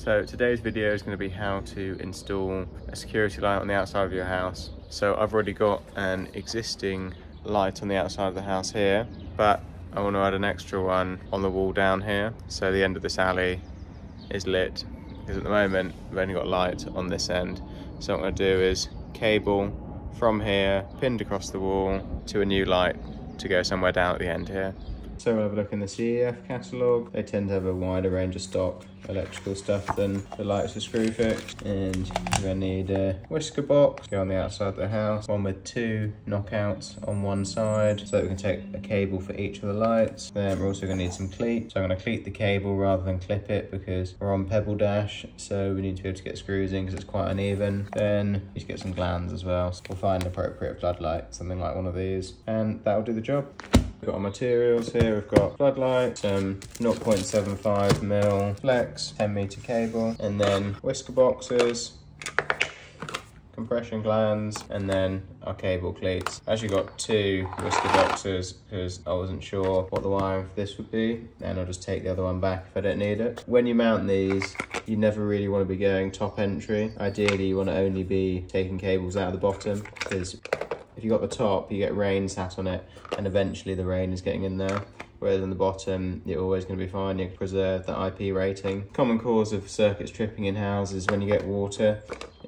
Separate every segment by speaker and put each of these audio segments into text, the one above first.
Speaker 1: So today's video is going to be how to install a security light on the outside of your house. So I've already got an existing light on the outside of the house here, but I want to add an extra one on the wall down here. So the end of this alley is lit because at the moment we've only got light on this end. So what I'm going to do is cable from here, pinned across the wall to a new light to go somewhere down at the end here. So we'll have a look in the CEF catalogue. They tend to have a wider range of stock electrical stuff than the lights for Screwfix. And you're gonna need a Wiska box, go on the outside of the house, one with two knockouts on one side, so that we can take a cable for each of the lights. Then we're also gonna need some cleats. So I'm gonna cleat the cable rather than clip it because we're on pebble dash, so we need to be able to get screws in because it's quite uneven. Then you get some glands as well. So we'll find appropriate floodlight, something like one of these, and that'll do the job. We've got our materials here, we've got floodlights, um, 0.75 mil flex, 10 meter cable, and then Wiska boxes, compression glands, and then our cable cleats. I actually got two Wiska boxes because I wasn't sure what the wiring for this would be, and I'll just take the other one back if I don't need it. When you mount these, you never really want to be going top entry. Ideally, you want to only be taking cables out of the bottom because if you got the top, you get rain sat on it, and eventually the rain is getting in there. Whereas in the bottom, you're always going to be fine. You can preserve that IP rating. Common cause of circuits tripping in houses when you get water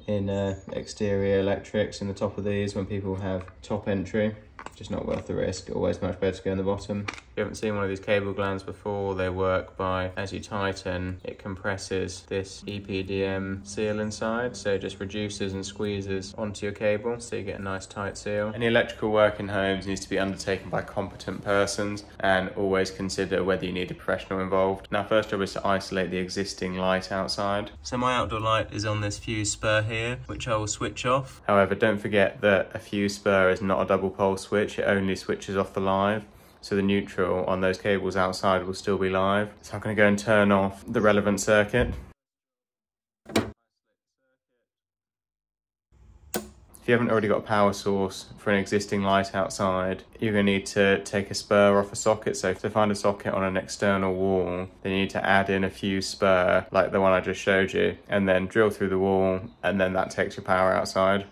Speaker 1: in uh, exterior electrics in the top of these when people have top entry just not worth the risk. Always much better to go in the bottom. You haven't seen one of these cable glands before, they work by, as you tighten, it compresses this EPDM seal inside, so it just reduces and squeezes onto your cable, so you get a nice tight seal. Any electrical work in homes needs to be undertaken by competent persons, and always consider whether you need a professional involved. Now, first job is to isolate the existing light outside. So my outdoor light is on this fuse spur here, which I will switch off. However, don't forget that a fuse spur is not a double pole switch switch, it only switches off the live. So the neutral on those cables outside will still be live. So I'm gonna go and turn off the relevant circuit. If you haven't already got a power source for an existing light outside, you're going to need to take a spur off a socket. So if to find a socket on an external wall, then you need to add in a fuse spur, like the one I just showed you, and then drill through the wall, and then that takes your power outside.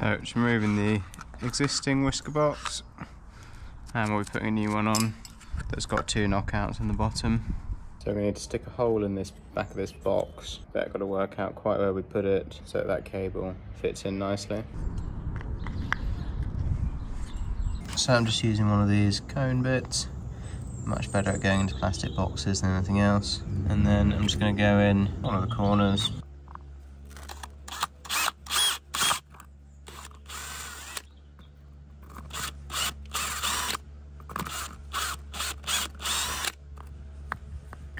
Speaker 1: So just removing the existing Wiska box and we'll be putting a new one on that's got two knockouts in the bottom. So we need to stick a hole in this back of this box, but I've got to work out quite where we put it so that, that cable fits in nicely. So I'm just using one of these cone bits, much better at going into plastic boxes than anything else. And then I'm just going to go in one of the corners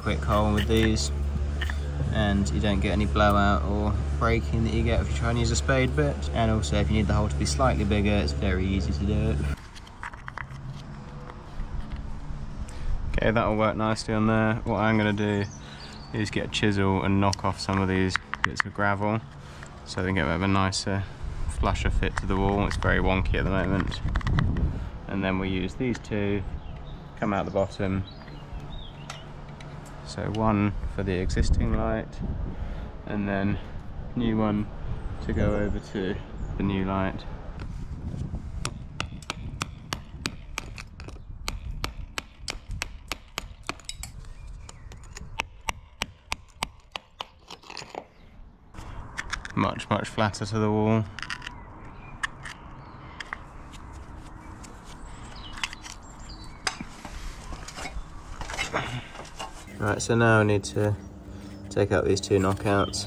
Speaker 1: quick hole with these and you don't get any blowout or breaking that you get if you try and use a spade bit and also if you need the hole to be slightly bigger it's very easy to do it. Okay that'll work nicely on there. What I'm going to do is get a chisel and knock off some of these bits of gravel so they get a bit of a nicer flusher fit to the wall. It's very wonky at the moment. And then we use these two, come out the bottom so one for the existing light and then new one to go over to the new light. Much, much flatter to the wall. Right, so now I need to take out these two knockouts.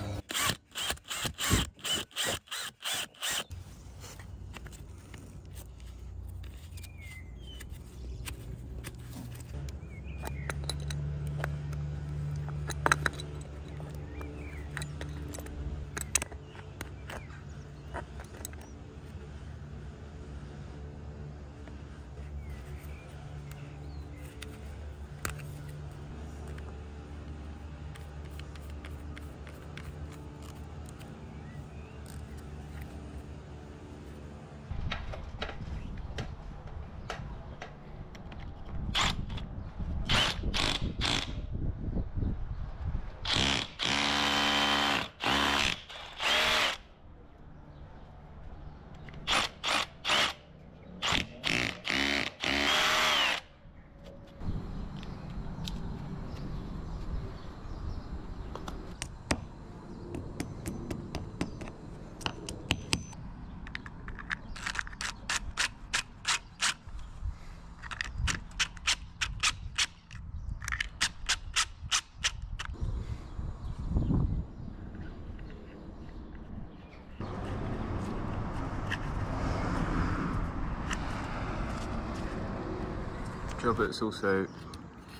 Speaker 1: Job that's also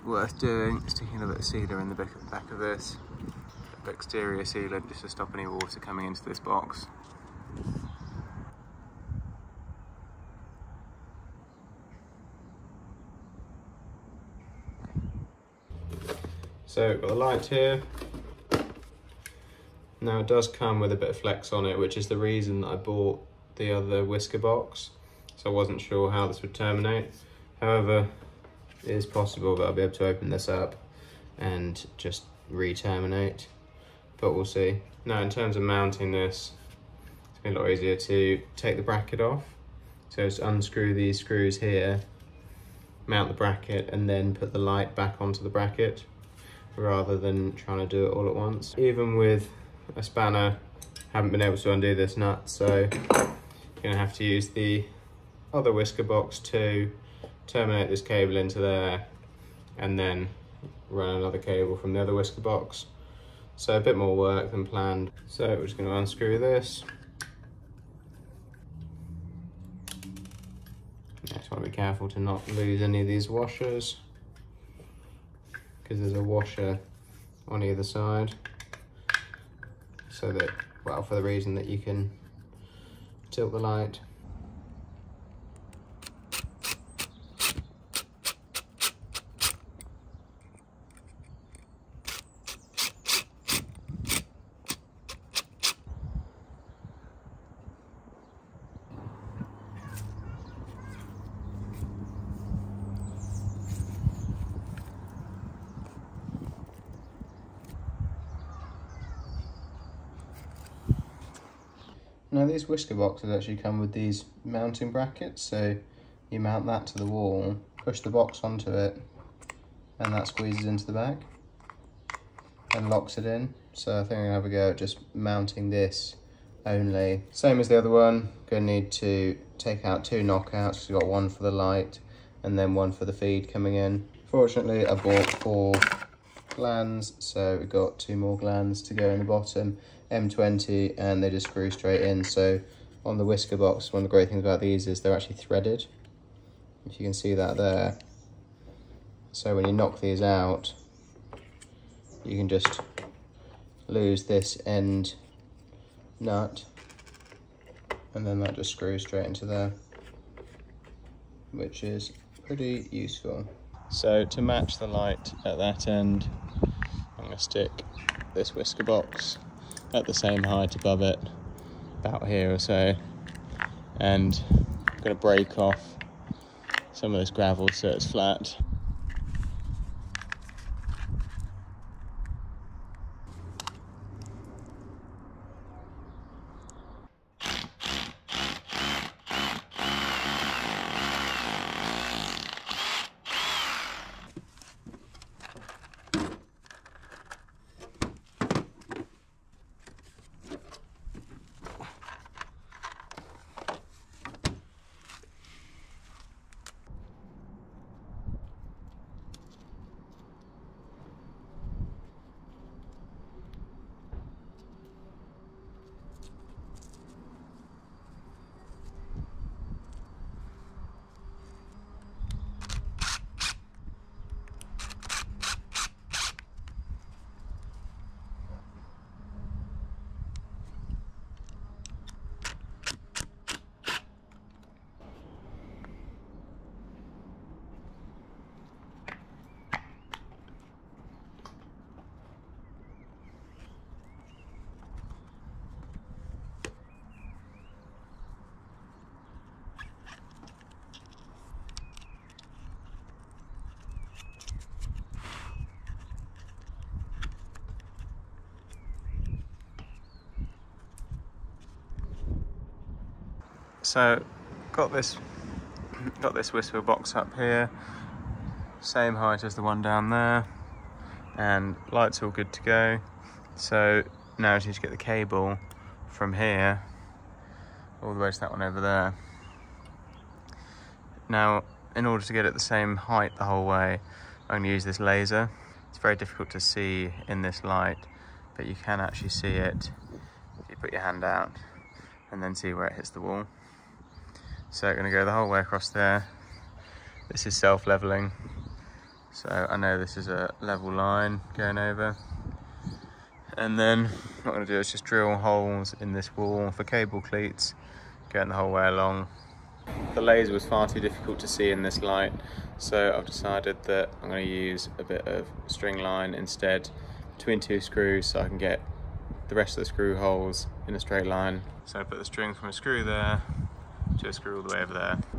Speaker 1: worth doing sticking a bit of sealer in the back of this. Exterior sealer just to stop any water coming into this box. So got the light here. Now it does come with a bit of flex on it, which is the reason I bought the other Wiska box. So I wasn't sure how this would terminate. However, it is possible that I'll be able to open this up and just re-terminate, but we'll see. Now in terms of mounting this, it's a lot easier to take the bracket off. So just unscrew these screws here, mount the bracket and then put the light back onto the bracket rather than trying to do it all at once. Even with a spanner, haven't been able to undo this nut, so you're gonna have to use the other Wiska box to terminate this cable into there and then run another cable from the other Wiska box. So a bit more work than planned. So we're just going to unscrew this. I just want to be careful to not lose any of these washers because there's a washer on either side so that, well, for the reason that you can tilt the light Now these Wiska boxes actually come with these mounting brackets, so you mount that to the wall, push the box onto it, and that squeezes into the back and locks it in. So I think I'm gonna have a go at just mounting this only. Same as the other one, gonna need to take out two knockouts. We've got one for the light and then one for the feed coming in. Fortunately, I bought four glands, so we've got two more glands to go in the bottom. M20 and they just screw straight in. So on the Wiska box, one of the great things about these is they're actually threaded. If you can see that there. So when you knock these out, you can just lose this end nut and then that just screws straight into there, which is pretty useful. So to match the light at that end, I'm gonna stick this Wiska box at the same height above it, about here or so. And I'm to break off some of this gravel so it's flat. So got this got this Wiska box up here, same height as the one down there, and lights all good to go. So now I need to get the cable from here all the way to that one over there. Now, in order to get it the same height the whole way, I'm going to use this laser. It's very difficult to see in this light, but you can actually see it if you put your hand out and then see where it hits the wall. So going to go the whole way across there. This is self-leveling. So I know this is a level line going over. And then what I'm gonna do is just drill holes in this wall for cable cleats, going the whole way along. The laser was far too difficult to see in this light, so I've decided that I'm gonna use a bit of string line instead between two screws so I can get the rest of the screw holes in a straight line. So I put the string from a screw there to a screw all the way over there.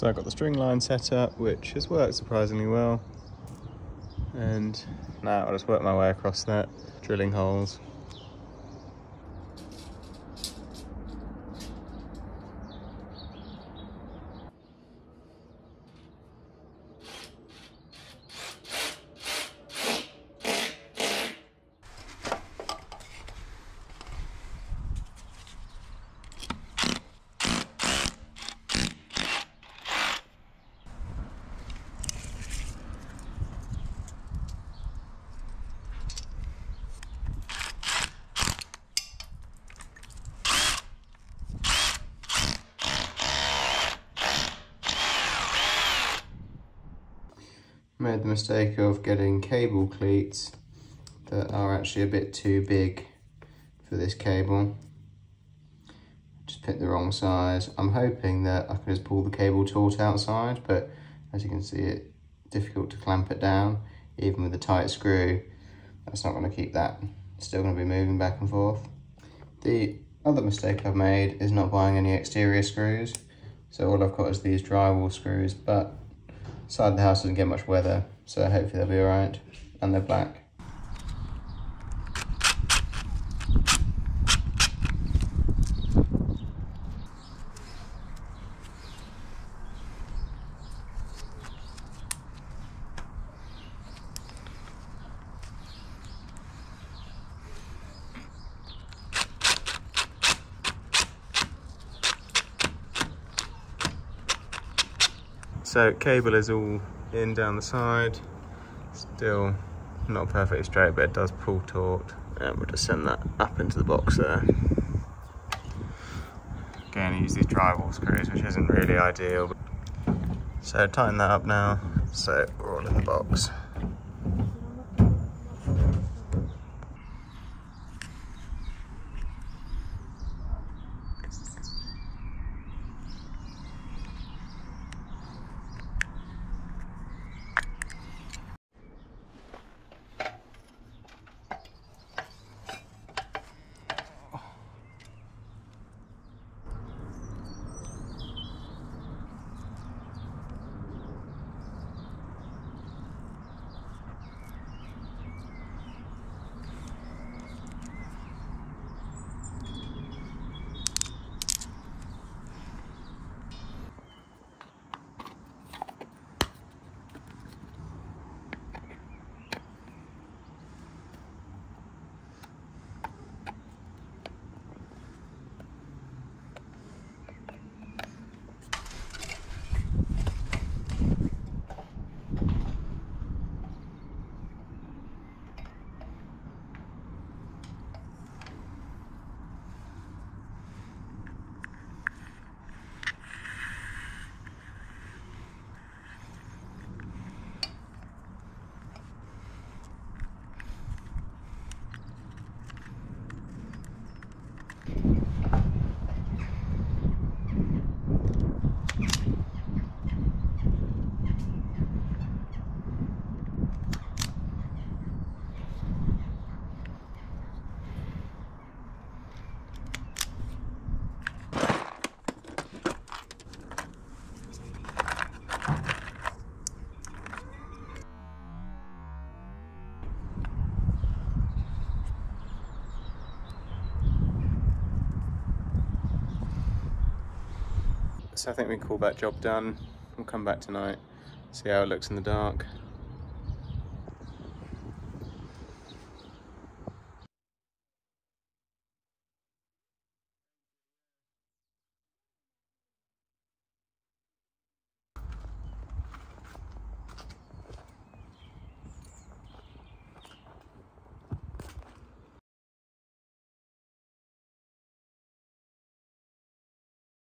Speaker 1: So I've got the string line set up, which has worked surprisingly well. And now I'll just work my way across that, drilling holes. Made the mistake of getting cable cleats that are actually a bit too big for this cable. Just picked the wrong size. I'm hoping that I can just pull the cable taut outside, but as you can see, it's difficult to clamp it down, even with a tight screw. That's not gonna keep that. It's still gonna be moving back and forth. The other mistake I've made is not buying any exterior screws. So all I've got is these drywall screws, but Side of the house doesn't get much weather, so hopefully they'll be alright. And they're black. So cable is all in down the side, still not perfectly straight, but it does pull taut. And we'll just send that up into the box there. Again, use these drywall screws, which isn't really ideal. So tighten that up now, so we're all in the box. I think we call that job done. We'll come back tonight, see how it looks in the dark.